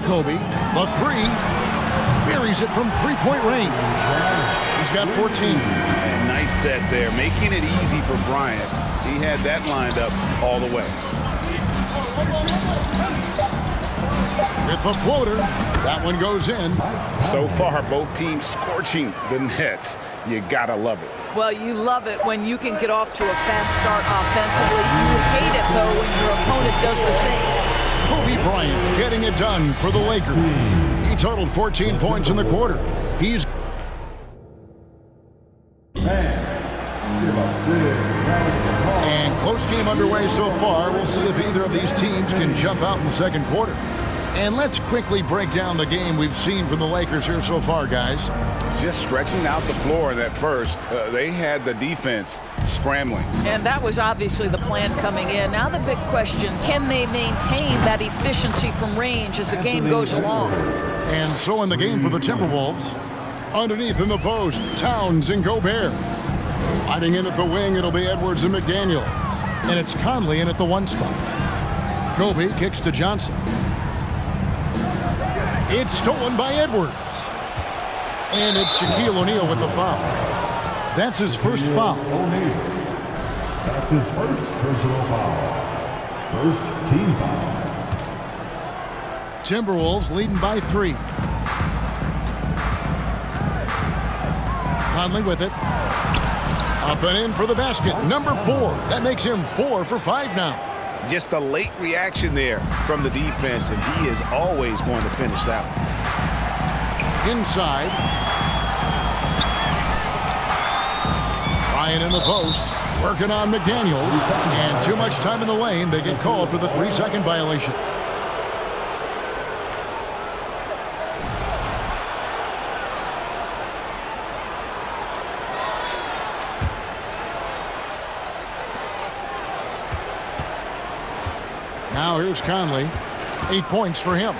to Kobe. The three. Buries it from three-point range. He's got 14. Nice set there, making it easy for Bryant. He had that lined up all the way. With the floater, that one goes in. So far, both teams scorching the nets. You gotta love it. Well, you love it when you can get off to a fast start offensively. You hate it, though, when your opponent does the same. Bryant getting it done for the Lakers. He totaled 14 points in the quarter. He's and close game underway so far. We'll see if either of these teams can jump out in the second quarter. And let's quickly break down the game we've seen from the Lakers here so far, guys. Just stretching out the floor in that first. Uh, they had the defense scrambling. And that was obviously the plan coming in. Now the big question, can they maintain that efficiency from range as the game goes along? And so in the game for the Timberwolves, underneath in the post, Towns and Gobert. Fighting in at the wing, it'll be Edwards and McDaniel. And it's Conley in at the one spot. Kobe kicks to Johnson. It's stolen by Edwards. And it's Shaquille O'Neal with the foul. That's his first foul. That's his first personal foul. First team foul. Timberwolves leading by three. Conley with it. Up and in for the basket. Number four. That makes him four for five now. Just a late reaction there from the defense, and he is always going to finish that one. Inside. Ryan in the post. Working on McDaniels. And too much time in the lane. They get called for the three-second violation. Now here's Conley. Eight points for him.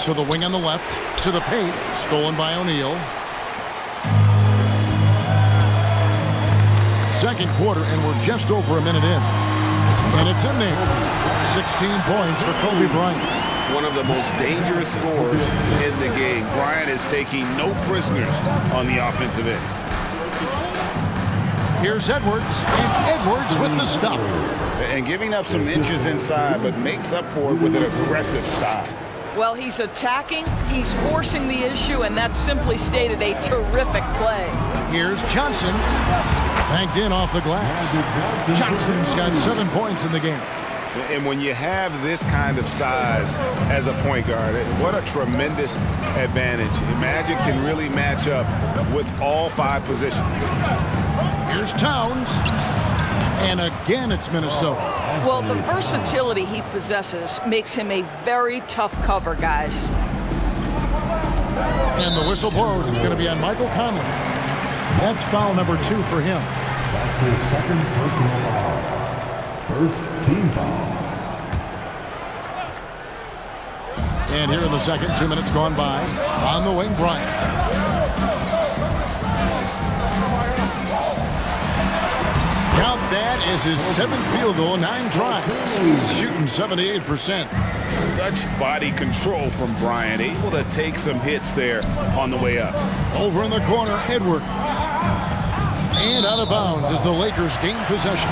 To the wing on the left. To the paint. Stolen by O'Neal. Second quarter, and we're just over a minute in. And it's in there. 16 points for Kobe Bryant. One of the most dangerous scorers in the game. Bryant is taking no prisoners on the offensive end. Here's Edwards. And Edwards with the stuff. And giving up some inches inside, but makes up for it with an aggressive style. Well, he's attacking, he's forcing the issue, and that's simply stated a terrific play. Here's Johnson. Banked in off the glass. Johnson's got seven points in the game. And when you have this kind of size as a point guard, what a tremendous advantage. Magic can really match up with all five positions. Here's Towns. And again, it's Minnesota. Well, the versatility he possesses makes him a very tough cover, guys. And the whistle blows. It's going to be on Michael Conley. That's foul number two for him. That's his second personal foul. First team foul. And here in the second, two minutes gone by. On the wing, Bryant. As his seventh field goal, nine tries. He's shooting 78%. Such body control from Bryant, able to take some hits there on the way up. Over in the corner, Edward. And out of bounds as the Lakers gain possession.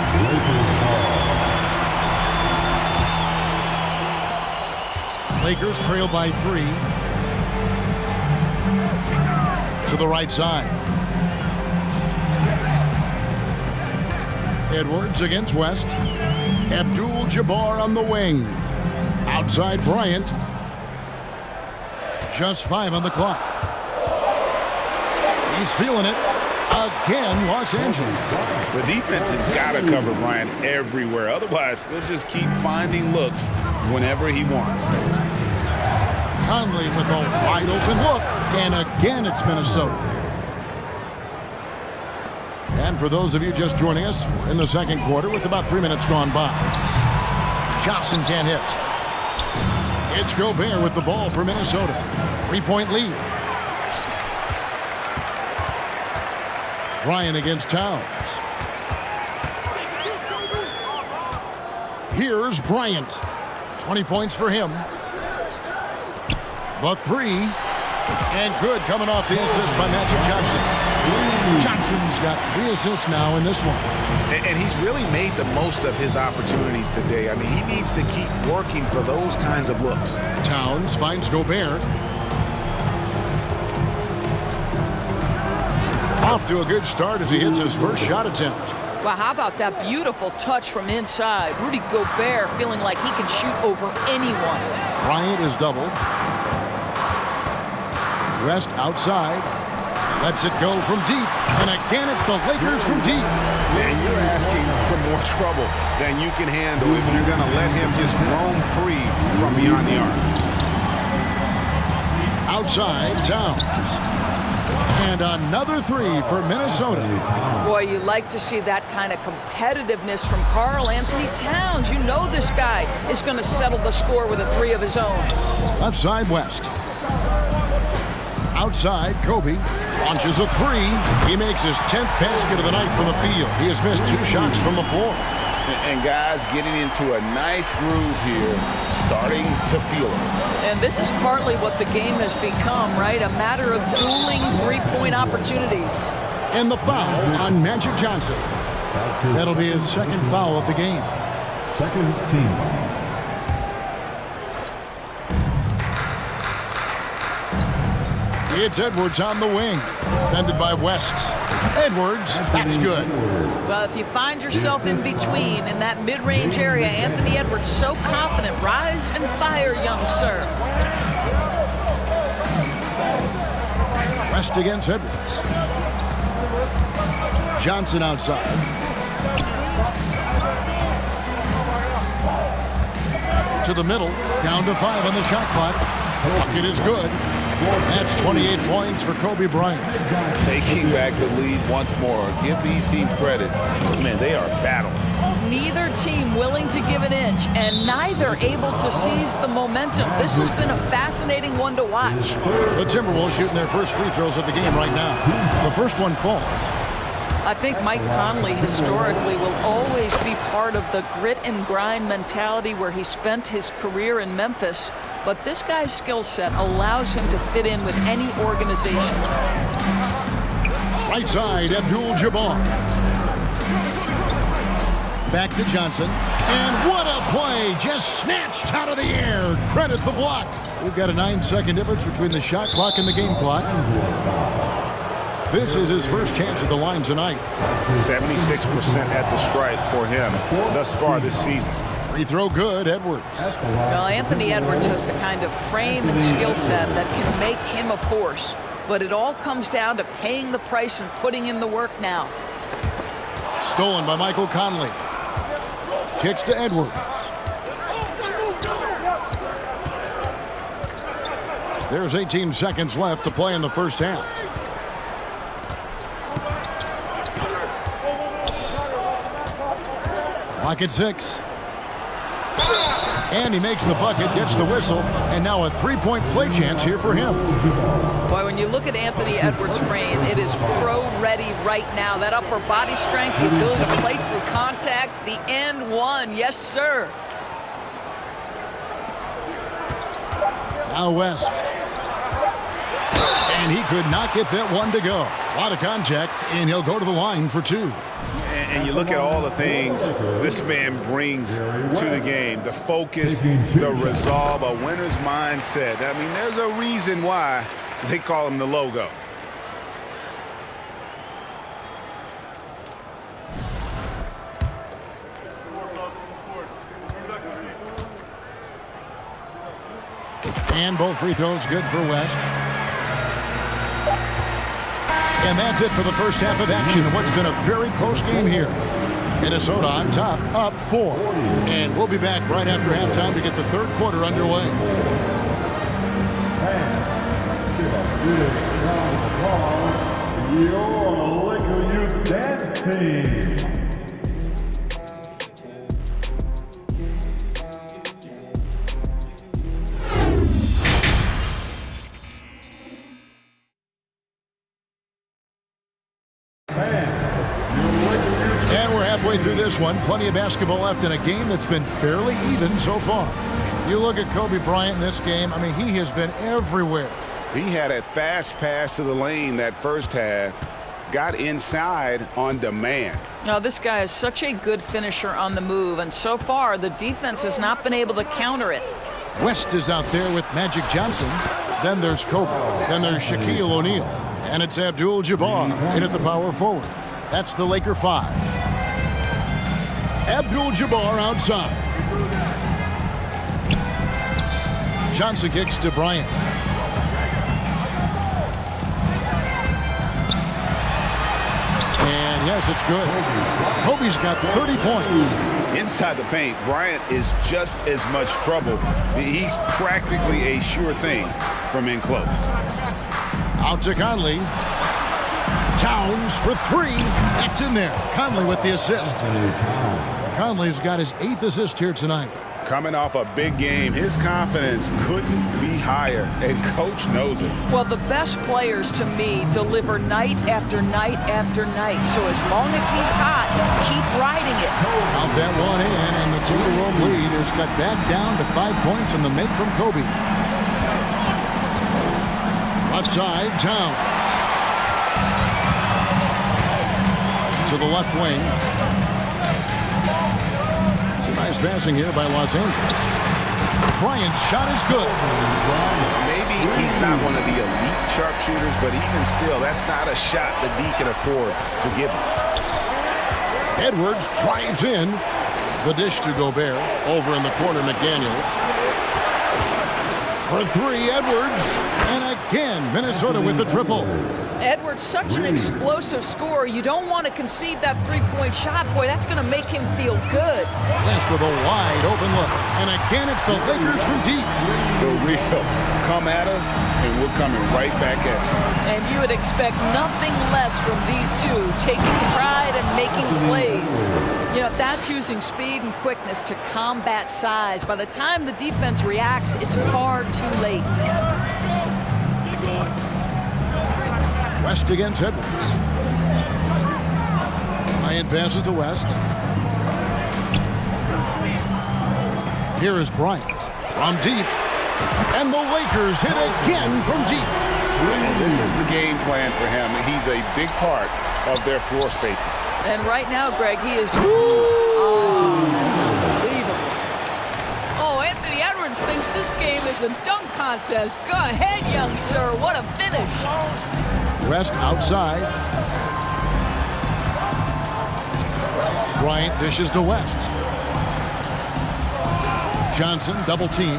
Lakers trail by three. To the right side. Edwards against West. Abdul Jabbar on the wing. Outside Bryant. Just five on the clock. He's feeling it. Again, Los Angeles. The defense has got to cover Bryant everywhere. Otherwise, he'll just keep finding looks whenever he wants. Conley with a wide open look. And again, it's Minnesota. And for those of you just joining us, in the second quarter with about three minutes gone by. Johnson can't hit. It's Gobert with the ball for Minnesota. Three-point lead. Ryan against Towns. Here's Bryant. 20 points for him. The three. And good coming off the assist by Magic Johnson. Johnson's got three assists now in this one. And, and he's really made the most of his opportunities today. I mean, he needs to keep working for those kinds of looks. Towns finds Gobert. Off to a good start as he hits his first shot attempt. Well, how about that beautiful touch from inside? Rudy Gobert feeling like he can shoot over anyone. Bryant is doubled. West outside. Lets it go from deep. And again, it's the Lakers from deep. And you're asking for more trouble than you can handle if you're going to let him just roam free from beyond the arc. Outside, Towns. And another three for Minnesota. Boy, you like to see that kind of competitiveness from Karl Anthony Towns. You know this guy is going to settle the score with a three of his own. Left side, West. Outside, Kobe launches a three. He makes his 10th basket of the night from the field. He has missed two shots from the floor. And guys getting into a nice groove here, starting to feel it. And this is partly what the game has become, right? A matter of dueling three-point opportunities. And the foul on Magic Johnson. That'll be his second foul of the game. Second team. It's Edwards on the wing. Defended by West. Edwards, that's good. Well, if you find yourself in between in that mid-range area, Anthony Edwards so confident. Rise and fire, young sir. West against Edwards. Johnson outside. To the middle. Down to five on the shot clock. Bucket is good. That's 28 points for Kobe Bryant. Taking back the lead once more. Give these teams credit. Man, they are battling. Neither team willing to give an inch and neither able to seize the momentum. This has been a fascinating one to watch. The Timberwolves shooting their first free throws of the game right now. The first one falls. I think Mike Conley historically will always be part of the grit and grind mentality where he spent his career in Memphis. But this guy's skill set allows him to fit in with any organization. Right side, Abdul-Jabbar. Back to Johnson. And what a play! Just snatched out of the air. Credit the block. We've got a nine-second difference between the shot clock and the game clock. This is his first chance at the line tonight. 76% at the stripe for him thus far this season. Free throw good, Edwards. Well, Anthony Edwards has the kind of frame and skill set that can make him a force. But it all comes down to paying the price and putting in the work now. Stolen by Michael Conley. Kicks to Edwards. There's 18 seconds left to play in the first half. Clock at six. And he makes the bucket, gets the whistle, and now a three-point play chance here for him. Boy, when you look at Anthony Edwards' frame, it is pro-ready right now. That upper body strength, the ability to play through contact, the end one. Yes, sir. Now West. And he could not get that one to go. A lot of contact, and he'll go to the line for two. And you look at all the things this man brings to the game. The focus, the resolve, a winner's mindset. I mean, there's a reason why they call him the logo. And both free throws good for West. And that's it for the first half of action in what's been a very close game here. Minnesota on top, up four. And we'll be back right after halftime to get the third quarter underway. Your Youth Dance Team. One. Plenty of basketball left in a game that's been fairly even so far. You look at Kobe Bryant in this game, I mean, he has been everywhere. He had a fast pass to the lane that first half, got inside on demand. Now, this guy is such a good finisher on the move, and so far the defense has not been able to counter it. West is out there with Magic Johnson. Then there's Kobe. Then there's Shaquille O'Neal. And it's Abdul-Jabbar in at the power forward. That's the Laker five. Abdul-Jabbar outside. Johnson kicks to Bryant. And yes, it's good. Kobe's got 30 points. Inside the paint, Bryant is just as much trouble. He's practically a sure thing from in close. Out to Conley. Towns for three. That's in there. Conley with the assist. Conley's got his eighth assist here tonight. Coming off a big game, his confidence couldn't be higher, and coach knows it. Well, the best players to me deliver night after night after night. So as long as he's hot, keep riding it. Out that one in, and the two-to-one lead is cut back down to five points in the make from Kobe. Left side, Towns. To the left wing. Nice passing here by Los Angeles. Bryant's shot is good. Maybe he's not one of the elite sharpshooters, but even still, that's not a shot that D can afford to give him. Edwards drives in. The dish to Gobert. Over in the corner, McDaniels. For three, Edwards. And again, Minnesota with the triple. Edwards, such an explosive scorer. You don't want to concede that three-point shot. Boy, that's going to make him feel good. Last with a wide open look. And again, it's the Lakers from deep. The real come at us, and we're coming right back at you. And you would expect nothing less from these two, taking pride and making plays. You know, that's using speed and quickness to combat size. By the time the defense reacts, it's far too late. West against Edwards. Bryant passes to West. Here is Bryant from deep. And the Lakers hit again from deep. This is the game plan for him. He's a big part of their floor spacing. And right now, Greg, he is. Oh, that's unbelievable. Oh, Anthony Edwards thinks this game is a dunk contest. Go ahead, young sir. What a finish. West outside. Bryant dishes to West. Johnson double team.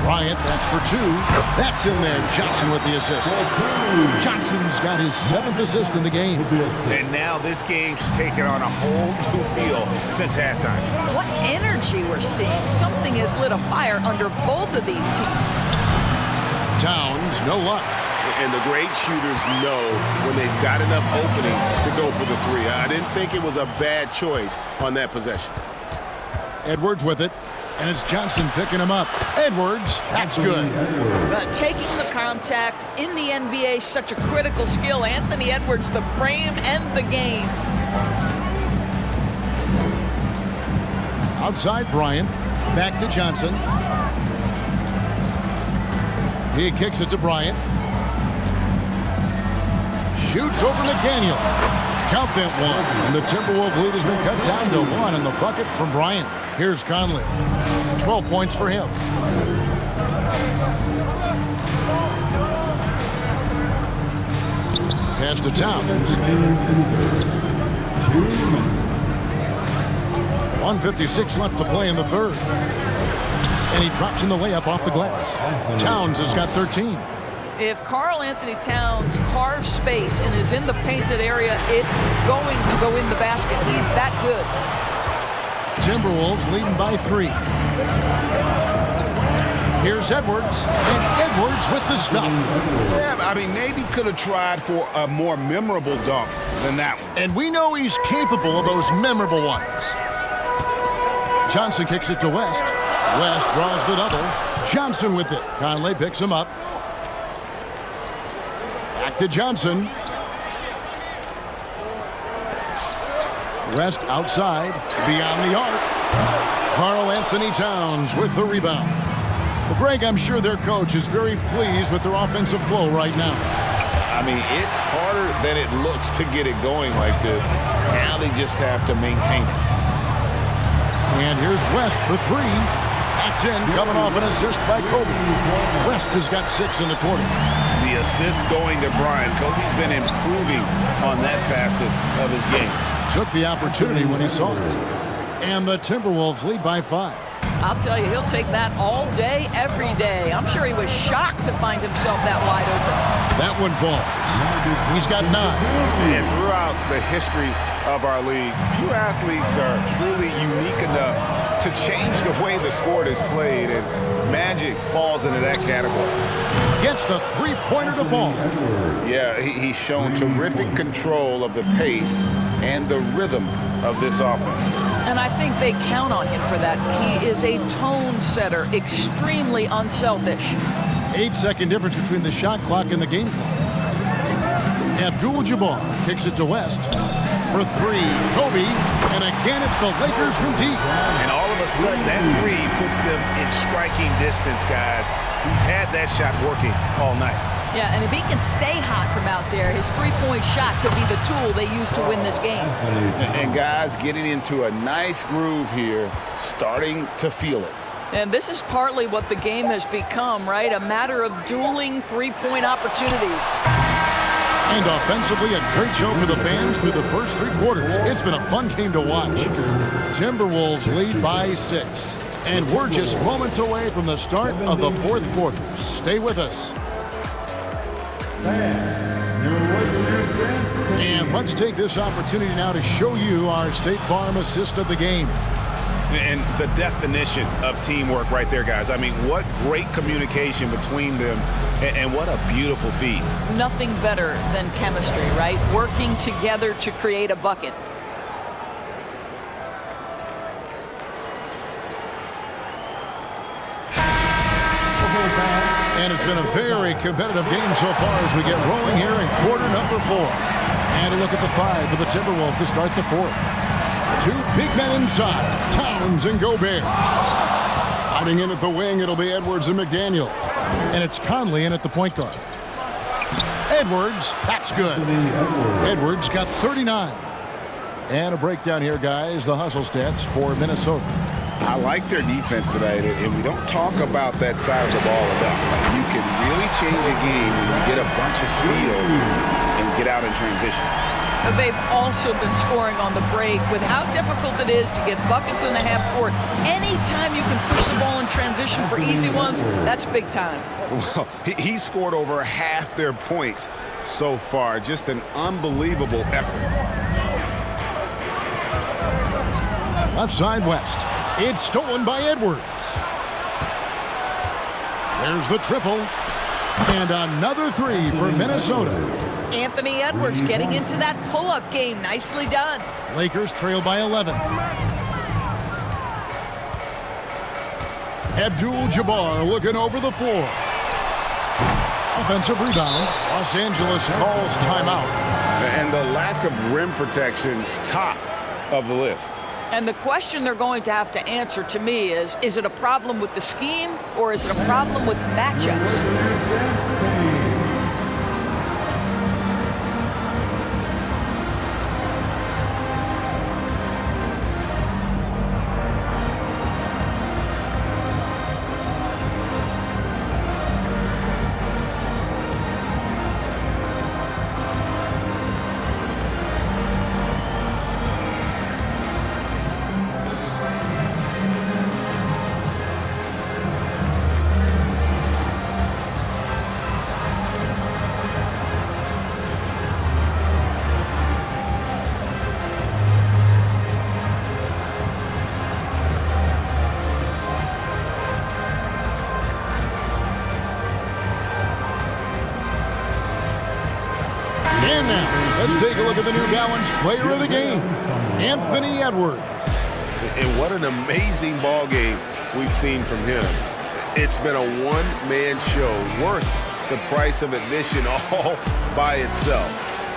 Bryant, that's for two. That's in there. Johnson with the assist. Johnson's got his seventh assist in the game. And now this game's taken on a whole new feel since halftime. What energy we're seeing. Something has lit a fire under both of these teams. Towns, no luck. And the great shooters know when they've got enough opening to go for the three. I didn't think it was a bad choice on that possession. Edwards with it. And it's Johnson picking him up. Edwards, that's good. Uh, taking the contact in the NBA, such a critical skill. Anthony Edwards, the frame and the game. Outside Bryant. Back to Johnson. He kicks it to Bryant. Shoots over McDaniel. Count that one. And the Timberwolves lead has been cut down to one in the bucket from Bryant. Here's Conley. 12 points for him. Pass to Towns. 156 left to play in the third. And he drops in the layup off the glass. Towns has got 13. If Karl Anthony Towns carves space and is in the painted area, it's going to go in the basket. He's that good. Timberwolves leading by three. Here's Edwards, and Edwards with the stuff. Yeah, I mean, maybe could have tried for a more memorable dunk than that one. And we know he's capable of those memorable ones. Johnson kicks it to West. West draws the double. Johnson with it. Conley picks him up. Back to Johnson. West outside, beyond the arc. Karl-Anthony Towns with the rebound. Well, Greg, I'm sure their coach is very pleased with their offensive flow right now. I mean, it's harder than it looks to get it going like this. Now they just have to maintain it. And here's West for three. That's in, coming off an assist by Kobe. West has got six in the quarter. The assist going to Bryant. Kobe's been improving on that facet of his game. Took the opportunity when he saw it. And the Timberwolves lead by five. I'll tell you, he'll take that all day, every day. I'm sure he was shocked to find himself that wide open. That one falls. He's got nine. And throughout the history of our league, few athletes are truly unique enough to change the way the sport is played, and Magic falls into that category. Gets the three-pointer to fall. Yeah, he, he's shown terrific control of the pace and the rhythm of this offense. And I think they count on him for that. He is a tone setter, extremely unselfish. Eight-second difference between the shot clock and the game clock. Abdul-Jabbar kicks it to West for three. Kobe, and again it's the Lakers from deep. And all of a sudden, that three puts them in striking distance, guys. He's had that shot working all night. Yeah, and if he can stay hot from out there, his three-point shot could be the tool they use to win this game. And guys getting into a nice groove here, starting to feel it. And this is partly what the game has become, right? A matter of dueling three-point opportunities. And offensively, a great show for the fans through the first three quarters. It's been a fun game to watch. Timberwolves lead by six. And we're just moments away from the start of the fourth quarter. Stay with us. And let's take this opportunity now to show you our State Farm assist of the game. And the definition of teamwork right there, guys. I mean, what great communication between them, and, what a beautiful feed. Nothing better than chemistry, right? Working together to create a bucket. And it's been a very competitive game so far as we get rolling here in quarter number four. And a look at the five for the Timberwolves to start the fourth. Two big men inside, Towns and Gobert. Hiding in at the wing, it'll be Edwards and McDaniel. And it's Conley in at the point guard. Edwards, that's good. Edwards got 39. And a breakdown here, guys, the hustle stats for Minnesota. I like their defense tonight, and we don't talk about that side of the ball enough. You can really change a game when you get a bunch of steals and get out in transition. But they've also been scoring on the break with how difficult it is to get buckets in the half court. Anytime you can push the ball in transition for easy ones, that's big time. Well, he, scored over half their points so far. Just an unbelievable effort. Left side West. It's stolen by Edwards. There's the triple. And another three for Minnesota. Anthony Edwards getting into that pull-up game. Nicely done. Lakers trail by 11. Abdul-Jabbar looking over the floor. Offensive rebound. Los Angeles calls timeout. And the lack of rim protection, top of the list. And the question they're going to have to answer to me is, is it a problem with the scheme or is it a problem with matchups? Let's take a look at the New Balance player of the game, Anthony Edwards. And what an amazing ball game we've seen from him. It's been a one-man show worth the price of admission all by itself.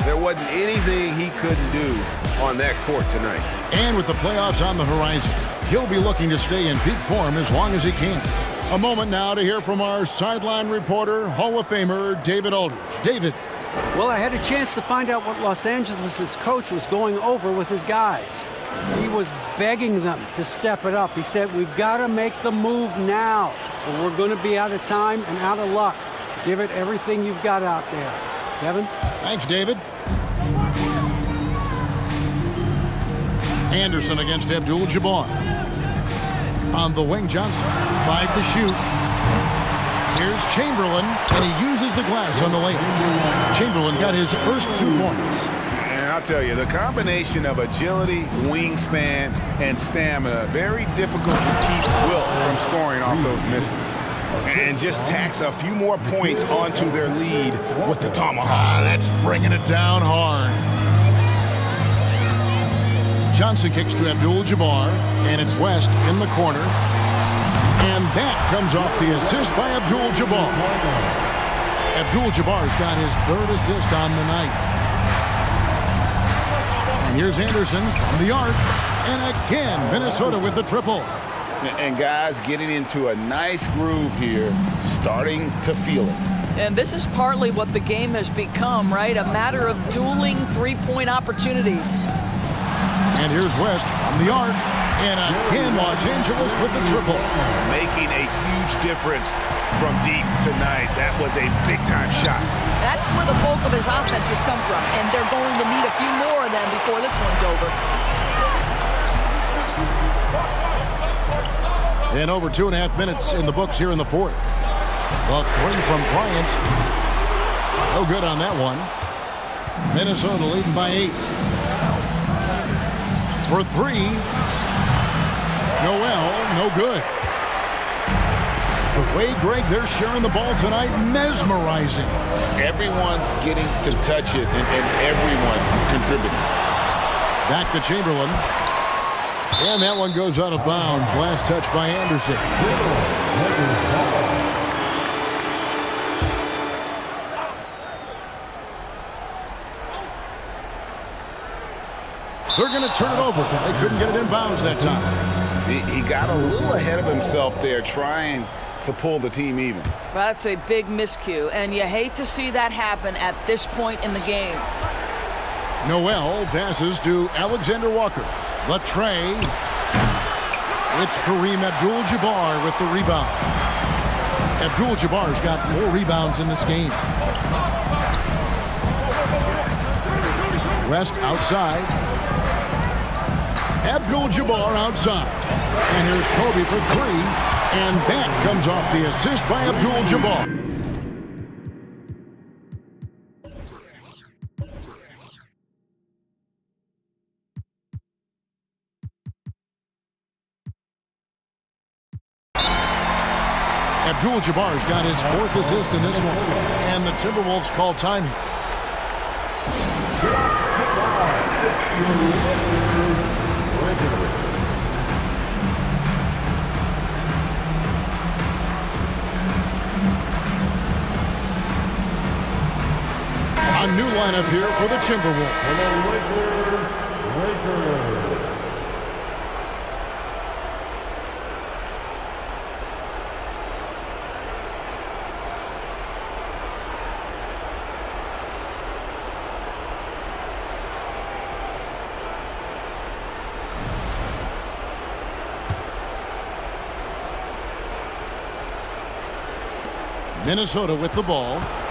There wasn't anything he couldn't do on that court tonight. And with the playoffs on the horizon, he'll be looking to stay in peak form as long as he can. A moment now to hear from our sideline reporter, Hall of Famer David Aldridge. David. Well, I had a chance to find out what Los Angeles' coach was going over with his guys. He was begging them to step it up. He said, we've got to make the move now, or we're going to be out of time and out of luck. Give it everything you've got out there. Kevin? Thanks, David. Anderson against Abdul-Jabbar. On the wing, Johnson. Five to shoot. Here's Chamberlain, and he uses the glass on the lane. Chamberlain got his first two points. And I'll tell you, the combination of agility, wingspan, and stamina, very difficult to keep Wilt from scoring off those misses. And just tax a few more points onto their lead with the tomahawk. Ah, that's bringing it down hard. Johnson kicks to Abdul-Jabbar, and it's West in the corner. And that comes off the assist by Abdul-Jabbar. Abdul-Jabbar's got his third assist on the night. And here's Anderson from the arc. And again, Minnesota with the triple. And guys getting into a nice groove here, starting to feel it. And this is partly what the game has become, right? A matter of dueling three-point opportunities. And here's West from the arc. And again, Los Angeles with the triple. Making a huge difference from deep tonight. That was a big-time shot. That's where the bulk of his offense has come from. And they're going to need a few more of them before this one's over. And over two and a half minutes in the books here in the fourth. The three from Bryant. No good on that one. Minnesota leading by eight. For three. Nowell, no good. The way, Greg, they're sharing the ball tonight, mesmerizing. Everyone's getting to touch it, and, and everyone's contributing. Back to Chamberlain. And that one goes out of bounds. Last touch by Anderson. They're going to turn it over. They couldn't get it in bounds that time. He, he got a little ahead of himself there trying to pull the team even. That's a big miscue, and you hate to see that happen at this point in the game. Nowell passes to Alexander Walker. The tray. It's Kareem Abdul-Jabbar with the rebound. Abdul-Jabbar's got four rebounds in this game. West outside. Abdul-Jabbar outside. And here's Kobe for three. And that comes off the assist by Abdul-Jabbar. Abdul-Jabbar's got his fourth assist in this one. And the Timberwolves call time new lineup here for the Timberwolves. Minnesota with the ball.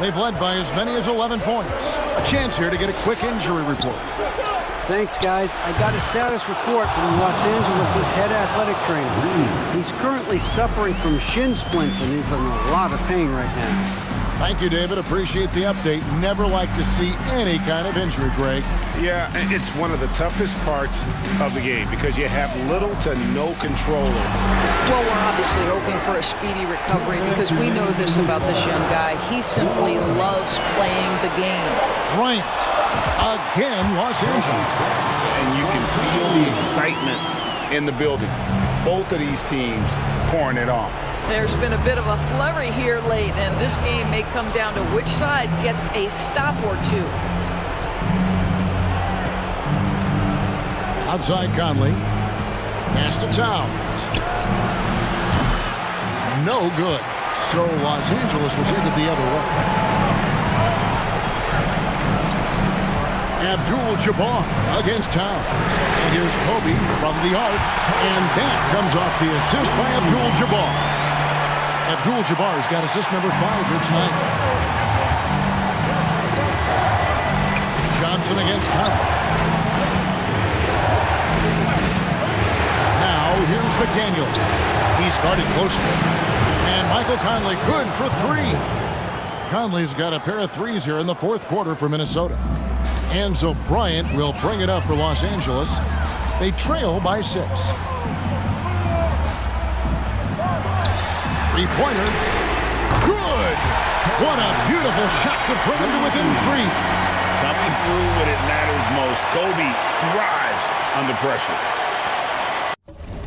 They've led by as many as 11 points. A chance here to get a quick injury report. Thanks, guys. I got a status report from Los Angeles' head athletic trainer. He's currently suffering from shin splints and he's in a lot of pain right now. Thank you, David. Appreciate the update. Never like to see any kind of injury, Greg. Yeah, it's one of the toughest parts of the game because you have little to no control over. Well, we're obviously hoping for a speedy recovery because we know this about this young guy. He simply loves playing the game. Bryant. Again, Los Angeles. And you can feel the excitement in the building. Both of these teams pouring it on. There's been a bit of a flurry here late, and this game may come down to which side gets a stop or two. Outside Conley. Pass to Towns. No good. So Los Angeles will take it the other way. Abdul-Jabbar against Towns. And here's Kobe from the arc. And that comes off the assist by Abdul-Jabbar. Abdul-Jabbar's got assist number five here tonight. Johnson against Conley. Now here's McDaniel. He's guarded closely. And Michael Conley good for three. Conley's got a pair of threes here in the fourth quarter for Minnesota. Enzo Bryant will bring it up for Los Angeles. They trail by six. Three-pointer. Good! What a beautiful shot to bring him to within three. Coming through when it matters most. Kobe thrives under pressure.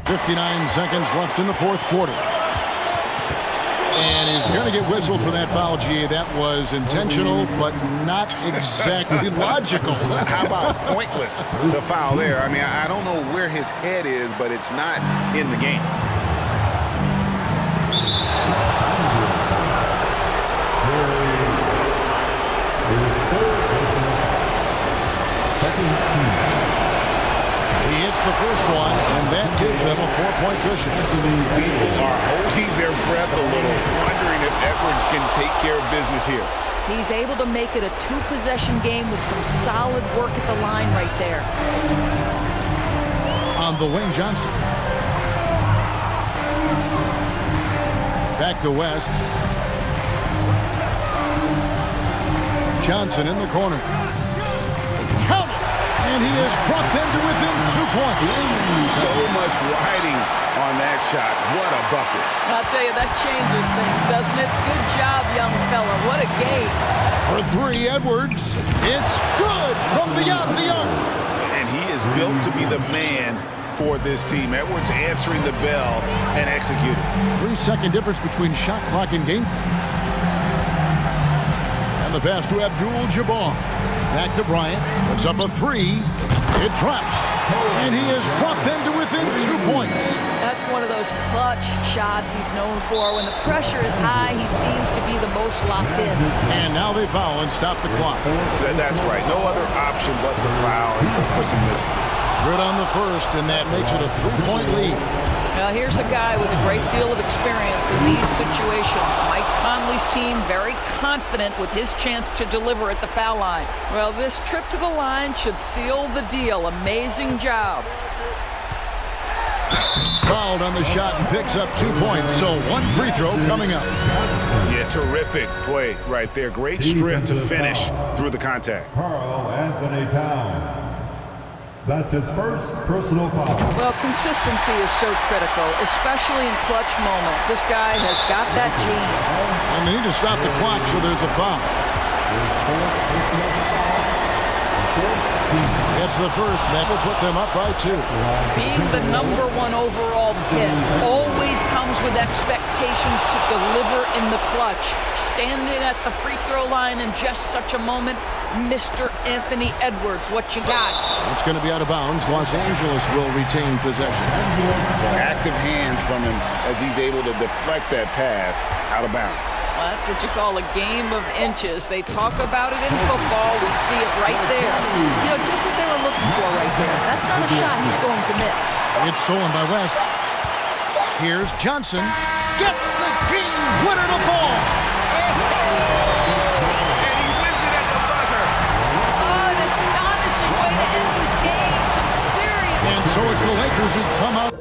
59 seconds left in the fourth quarter. And he's going to get whistled for that foul, G. That was intentional, but not exactly logical. How about pointless to foul there? I mean, I don't know where his head is, but it's not in the game. The first one, and that gives them a four-point cushion. People are holding their breath a little, wondering if Edwards can take care of business here. He's able to make it a two-possession game with some solid work at the line right there. On the wing, Johnson. Back to West. Johnson in the corner. Count it! And he has brought them to within two points. So much riding on that shot. What a bucket. I'll tell you, that changes things, doesn't it? Good job, young fella. What a game. For three, Edwards. It's good from beyond the arc. And he is built to be the man for this team. Edwards answering the bell and executing. Three-second difference between shot clock and game clock. And the pass to Abdul-Jabbar. Back to Bryant. Puts up a three. It drops. And he has brought them to within two points. That's one of those clutch shots he's known for. When the pressure is high, he seems to be the most locked in. And now they foul and stop the clock. That's right. No other option but to foul and for some misses. Good on the first, and that makes it a three-point lead. Now, here's a guy with a great deal of experience in these situations. Mike Conley's team very confident with his chance to deliver at the foul line. Well, this trip to the line should seal the deal. Amazing job. Fouled on the shot and picks up two points. So one free throw coming up. Yeah, terrific play right there. Great strength to finish through the contact. Karl Anthony Towns. That's his first personal foul. Well, consistency is so critical, especially in clutch moments. This guy has got that gene. And they need to stop the clock, so there's a foul. Gets the first. That will put them up by two. Being the number one overall pick always comes with expectations to deliver in the clutch. Standing at the free throw line in just such a moment, Mr. Anthony Edwards, what you got? It's going to be out of bounds. Los Angeles will retain possession. Active hands from him as he's able to deflect that pass out of bounds. Well, that's what you call a game of inches. They talk about it in football. We see it right there. You know, just what they were looking for right there. That's not a shot he's going to miss. It's stolen by West. Here's Johnson. Gets the game winner to fall. the Lakers who come out.